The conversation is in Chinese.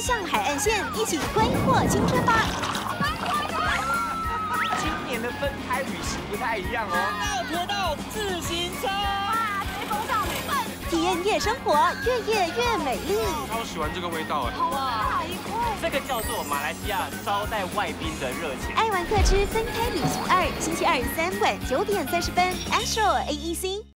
向海岸线，一起挥霍青春吧！今年的分开旅行不太一样哦，要拖到自行车。体验夜生活，越夜越美丽。超喜欢这个味道哎！哇，这个叫做马来西亚招待外宾的热情。爱玩客之分开旅行二，星期二三晚九点三十分，Astro AEC。